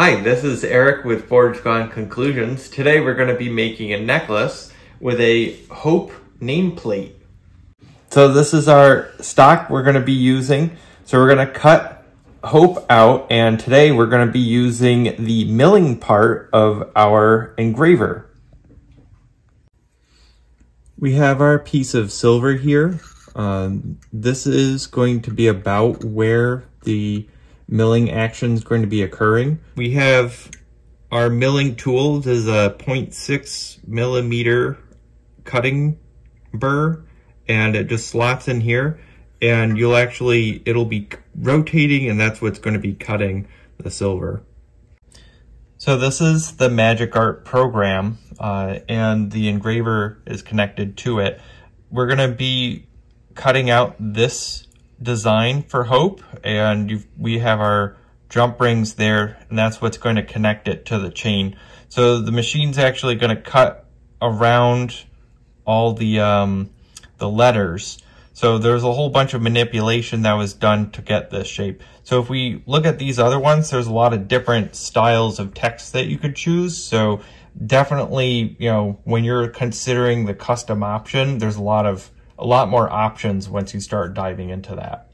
Hi, this is Eric with Forge Gone Conclusions. Today we're going to be making a necklace with a Hope nameplate. So this is our stock we're going to be using. So we're going to cut Hope out and today we're going to be using the milling part of our engraver. We have our piece of silver here. Um, this is going to be about where the milling action is going to be occurring. We have our milling tool. This is a 0.6 millimeter cutting burr and it just slots in here and you'll actually, it'll be rotating and that's what's going to be cutting the silver. So this is the Magic Art program uh, and the engraver is connected to it. We're going to be cutting out this design for Hope, and we have our jump rings there, and that's what's going to connect it to the chain. So the machine's actually going to cut around all the um, the letters. So there's a whole bunch of manipulation that was done to get this shape. So if we look at these other ones, there's a lot of different styles of text that you could choose. So definitely, you know, when you're considering the custom option, there's a lot of a lot more options once you start diving into that.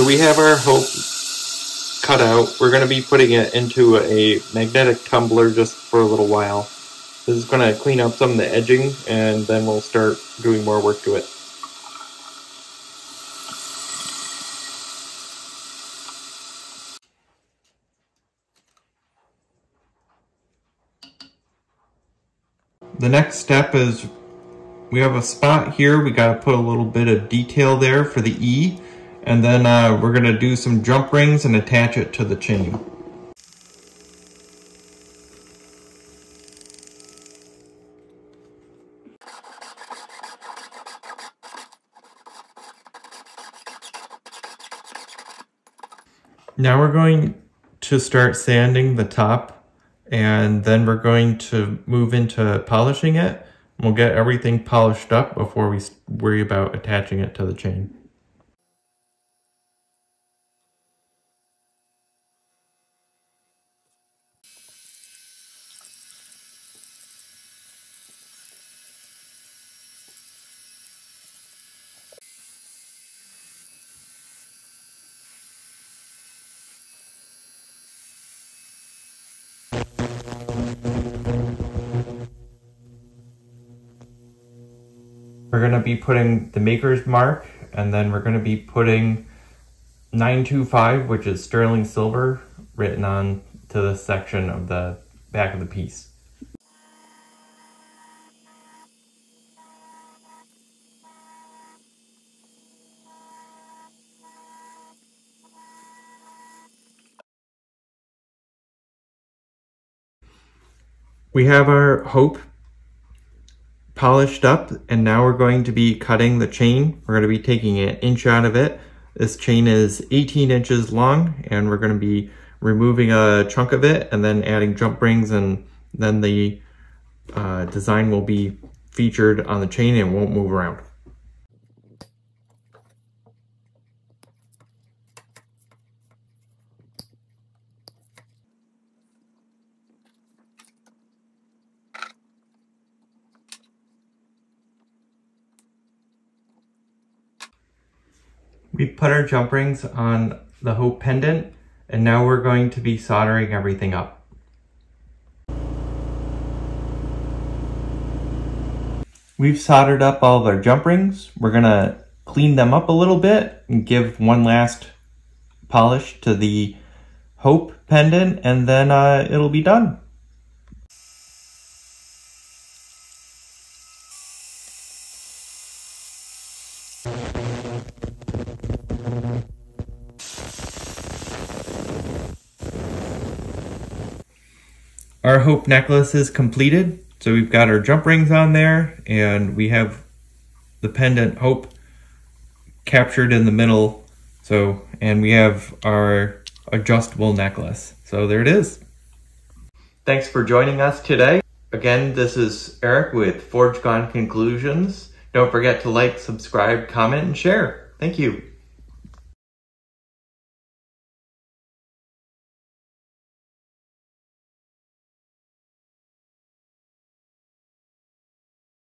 So we have our hope cut out. We're going to be putting it into a magnetic tumbler just for a little while. This is going to clean up some of the edging and then we'll start doing more work to it. The next step is we have a spot here. We got to put a little bit of detail there for the E. And then uh, we're going to do some jump rings and attach it to the chain. Now we're going to start sanding the top and then we're going to move into polishing it. We'll get everything polished up before we worry about attaching it to the chain. We're going to be putting the maker's mark and then we're going to be putting 925, which is sterling silver, written on to the section of the back of the piece. We have our hope polished up and now we're going to be cutting the chain. We're going to be taking an inch out of it. This chain is 18 inches long and we're going to be removing a chunk of it and then adding jump rings and then the uh, design will be featured on the chain and won't move around. We've put our jump rings on the Hope pendant and now we're going to be soldering everything up. We've soldered up all of our jump rings. We're gonna clean them up a little bit and give one last polish to the Hope pendant and then uh, it'll be done. Our hope necklace is completed. So we've got our jump rings on there and we have the pendant Hope captured in the middle. So, and we have our adjustable necklace. So there it is. Thanks for joining us today. Again, this is Eric with Forge Gone Conclusions. Don't forget to like, subscribe, comment, and share. Thank you.